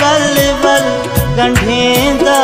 बल बल गंढेंदा